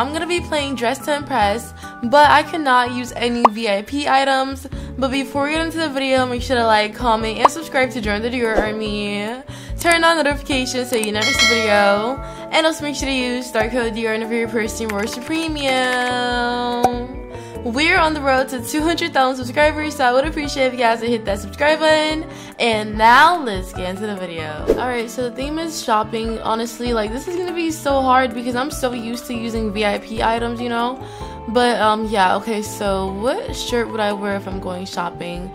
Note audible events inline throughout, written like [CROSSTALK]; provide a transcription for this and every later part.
I'm gonna be playing Dress to Impress, but I cannot use any VIP items. But before we get into the video, make sure to like, comment, and subscribe to join the Dior Army. Turn on notifications so you never miss a video. And also make sure to use star code Dior whenever you're purchasing Roblox Premium. We're on the road to 200,000 subscribers, so I would appreciate if you guys would hit that subscribe button. And now let's get into the video. Alright, so the theme is shopping. Honestly, like this is gonna be so hard because I'm so used to using VIP items, you know? But um yeah, okay, so what shirt would I wear if I'm going shopping?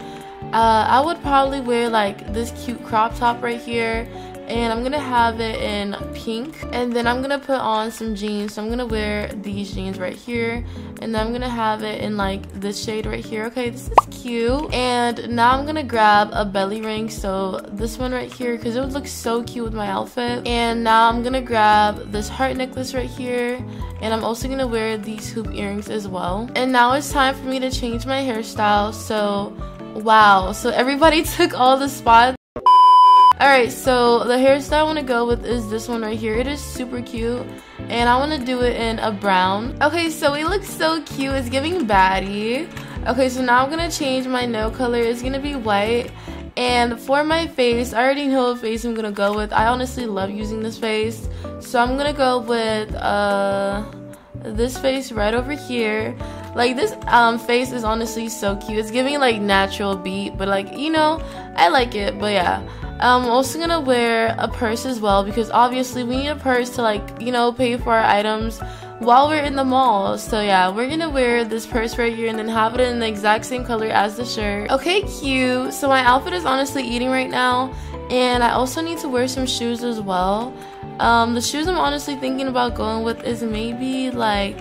Uh, I would probably wear like this cute crop top right here and I'm gonna have it in pink. And then I'm gonna put on some jeans. So I'm gonna wear these jeans right here. And then I'm gonna have it in like this shade right here. Okay this is cute. And now I'm gonna grab a belly ring. So this one right here because it would look so cute with my outfit. And now I'm gonna grab this heart necklace right here. And I'm also gonna wear these hoop earrings as well. And now it's time for me to change my hairstyle. So wow. So everybody [LAUGHS] took all the spots Alright, so the hairstyle I want to go with is this one right here. It is super cute. And I want to do it in a brown. Okay, so it looks so cute. It's giving baddie. Okay, so now I'm going to change my nail color. It's going to be white. And for my face, I already know what face I'm going to go with. I honestly love using this face. So I'm going to go with uh, this face right over here. Like this um, face is honestly so cute. It's giving like natural beat, but like, you know, I like it. But yeah. I'm also gonna wear a purse as well because obviously we need a purse to like you know pay for our items while we're in the mall. So yeah we're gonna wear this purse right here and then have it in the exact same color as the shirt. Okay cute. So my outfit is honestly eating right now and I also need to wear some shoes as well. Um, the shoes I'm honestly thinking about going with is maybe like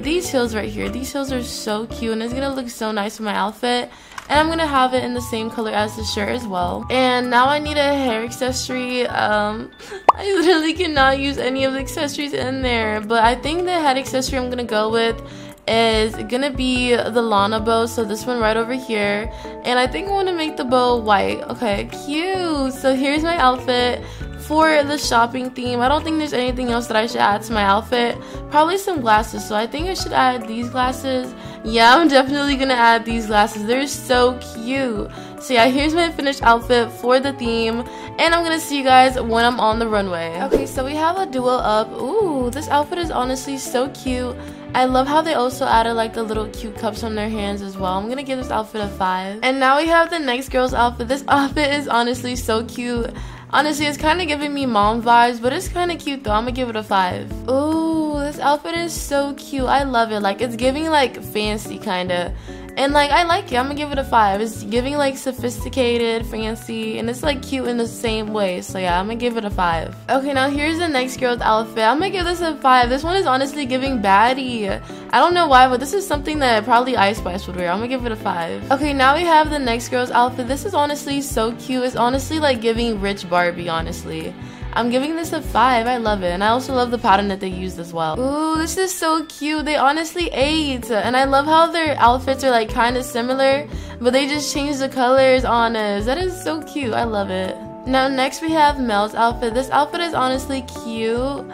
these heels right here. These heels are so cute and it's gonna look so nice with my outfit and I'm gonna have it in the same color as the shirt as well. And now I need a hair accessory. Um [LAUGHS] I literally cannot use any of the accessories in there. But I think the head accessory I'm gonna go with is gonna be the Lana bow. So this one right over here. And I think I want to make the bow white. Okay cute. So here's my outfit for the shopping theme. I don't think there's anything else that I should add to my outfit. Probably some glasses. So I think I should add these glasses yeah I'm definitely gonna add these glasses they're so cute so yeah here's my finished outfit for the theme and I'm gonna see you guys when I'm on the runway okay so we have a duo up ooh this outfit is honestly so cute I love how they also added like the little cute cups on their hands as well. I'm gonna give this outfit a 5. And now we have the next girl's outfit. This [LAUGHS] outfit is honestly so cute. Honestly, it's kind of giving me mom vibes, but it's kind of cute though. I'm gonna give it a 5. Ooh, this outfit is so cute. I love it. Like, it's giving like fancy kind of. And like I like it. I'm gonna give it a five. It's giving like sophisticated, fancy, and it's like cute in the same way. So yeah, I'm gonna give it a five. Okay, now here's the next girl's outfit. I'm gonna give this a five. This one is honestly giving baddie. I don't know why, but this is something that probably Ice Spice would wear. I'm gonna give it a five. Okay, now we have the next girl's outfit. This is honestly so cute. It's honestly like giving rich Barbie, honestly. I'm giving this a 5. I love it. And I also love the pattern that they used as well. Ooh, this is so cute. They honestly ate. And I love how their outfits are like kind of similar, but they just changed the colors on us. That is so cute. I love it. Now next we have Mel's outfit. This outfit is honestly cute,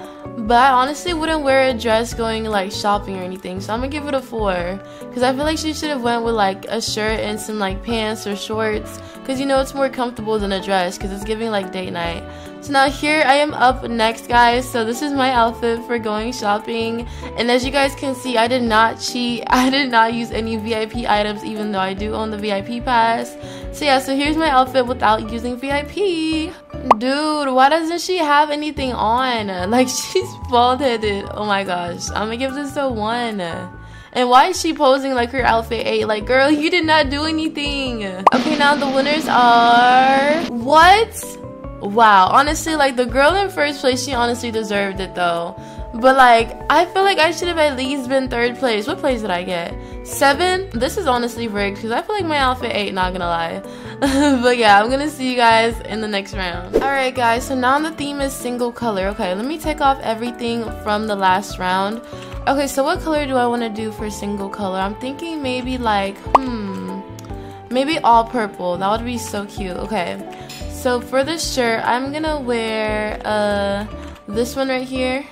but I honestly wouldn't wear a dress going like shopping or anything. So I'm gonna give it a four, cause I feel like she should have went with like a shirt and some like pants or shorts, cause you know it's more comfortable than a dress, cause it's giving like date night. So now here I am up next guys. So this is my outfit for going shopping. And as you guys can see, I did not cheat. [LAUGHS] I did not use any VIP items even though I do own the VIP pass. So yeah, so here's my outfit without using VIP. Dude, why doesn't she have anything on? [LAUGHS] Like she's bald headed. Oh my gosh. I'm gonna give this a one. And why is she posing like her outfit 8? Like, girl, [LAUGHS] you did not do anything. Okay, now the winners are... What? Wow honestly like the girl in first place she honestly deserved it though. But like i feel like i should have at least been third place. What place did i get? Seven? This is honestly rigged because i feel like my outfit eight not gonna lie. [LAUGHS] But yeah i'm gonna see you guys in the next round. All right guys so now the theme is single color. Okay let me take off everything from the last round. Okay so what color do i want to do for single color? I'm thinking maybe like hmm maybe all purple. That would be so cute. Okay so for this shirt, I'm gonna wear uh, this one right here.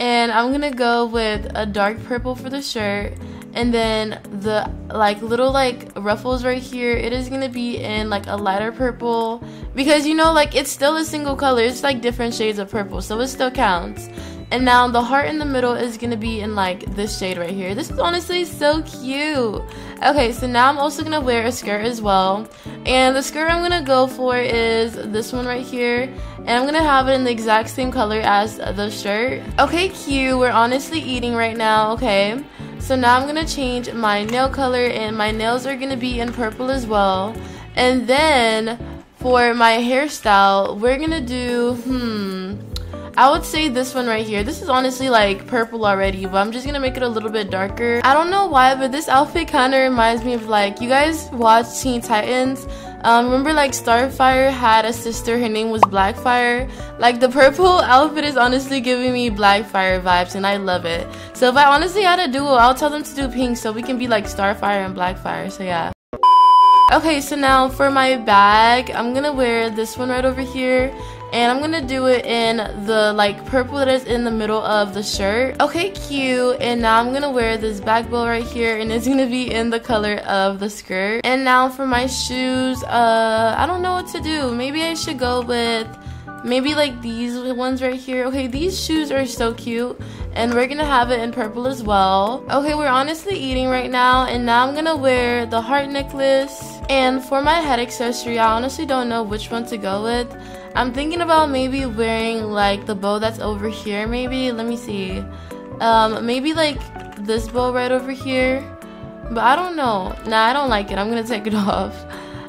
And I'm gonna go with a dark purple for the shirt. And then the like little like ruffles right here it is gonna be in like a lighter purple. Because you know like it's still a single color. It's like different shades of purple. So it still counts and now the heart in the middle is gonna be in like this shade right here. This is honestly so cute. Okay so now I'm also gonna wear a skirt as well. And the skirt I'm gonna go for is this one right here. And I'm gonna have it in the exact same color as the shirt. Okay cute. We're honestly eating right now. Okay. So now I'm going to change my nail color and my nails are going to be in purple as well. And then for my hairstyle, we're going to do, hmm, I would say this one right here. This is honestly like purple already, but I'm just gonna make it a little bit darker. I don't know why, but this outfit kind of reminds me of like, you guys watch Teen Titans? Um, remember like Starfire had a sister, her name was Blackfire? Like the purple [LAUGHS] outfit is honestly giving me Blackfire vibes and I love it. So if I honestly had a duo, I'll tell them to do pink so we can be like Starfire and Blackfire, so yeah. Okay, so now for my bag, I'm gonna wear this one right over here and I'm gonna do it in the like purple that is in the middle of the shirt. Okay cute. And now I'm gonna wear this back bow right here and it's gonna be in the color of the skirt. And now for my shoes uh I don't know what to do. Maybe I should go with maybe like these ones right here. Okay these shoes are so cute. And we're gonna have it in purple as well. Okay we're honestly eating right now. And now I'm gonna wear the heart necklace. And for my head accessory I honestly don't know which one to go with. I'm thinking about maybe wearing like the bow that's over here maybe. Let me see. Um maybe like this bow right over here. But I don't know. Nah I don't like it. I'm gonna take it [LAUGHS] off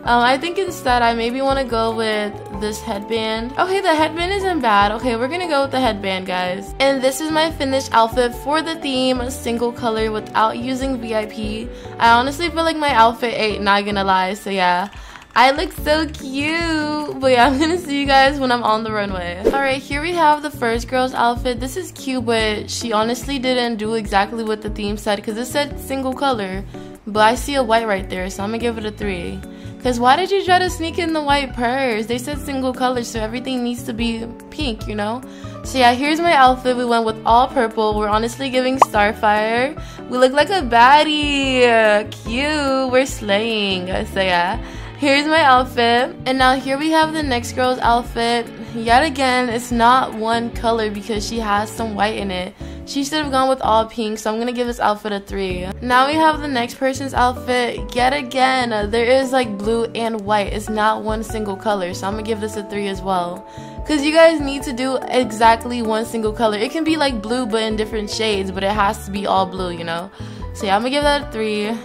um, I think instead I maybe want to go with this headband. Okay, the headband isn't bad. Okay, we're gonna go with the headband, guys. And this is my finished outfit for the theme, single color without using VIP. I honestly feel like my outfit ain't, not gonna lie, so yeah. I look so cute. But yeah, [LAUGHS] I'm gonna see you guys when I'm on the runway. Alright, here we have the first girl's outfit. This is cute, but she honestly didn't do exactly what the theme said because it said single color. But I see a white right there, so I'm gonna give it a 3. Because why did you try to sneak in the white purse? They said single color, so everything needs to be pink, you know? So yeah, here's my outfit. We went with all purple. We're honestly giving Starfire. We look like a baddie. Cute. We're slaying. So yeah. Here's my outfit. And now here we have the next girl's outfit. Yet again, it's not one color because she has some white in it. She should have gone with all pink, so I'm gonna give this outfit a 3. Now we have the next person's outfit. Yet again, there is like blue and white. It's not one single color, so I'm gonna give this a 3 as well. Because you guys need to do exactly one single color. It can be like blue, but in different shades, but it has to be all blue, you know? So yeah, I'm gonna give that a 3.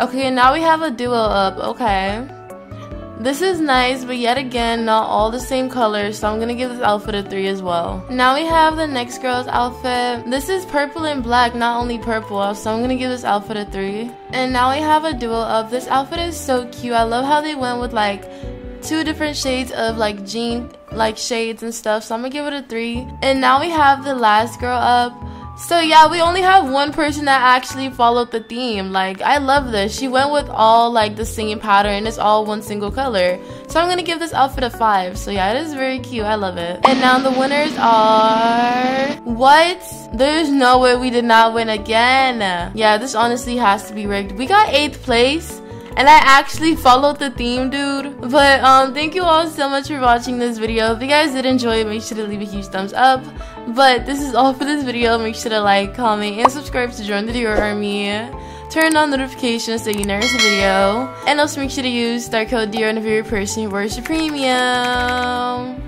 Okay, now we have a duo up. Okay. This is nice, but yet again, not all the same colors, so I'm gonna give this outfit a 3 as well. Now we have the next girl's outfit. This is purple and black, not only purple, so I'm gonna give this outfit a 3. And now we have a duo of this outfit is so cute. I love how they went with like two different shades of like jean like shades and stuff, so I'm gonna give it a 3. And now we have the last girl up. So yeah, we only have one person that actually followed the theme. Like, I love this. She went with all like the same pattern. It's all one single color. So I'm gonna give this outfit a five. So yeah, it is very cute. I love it. And now the winners are what? There's no way we did not win again. Yeah, this honestly has to be rigged. We got eighth place and I actually followed the theme dude. But um thank you all so much for watching this video. If you guys did enjoy it make sure to leave a huge thumbs up. But this is all for this video. Make sure to like comment and subscribe to join the Dior army. Turn on notifications so you never miss a video. And also make sure to use star code Dior you're a person who wears your premium.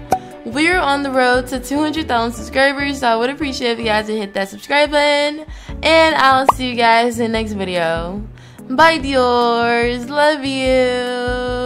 We're on the road to 200,000 subscribers, so I would appreciate if you guys would hit that subscribe button. And I'll see you guys in the next video. Bye, Diors. Love you.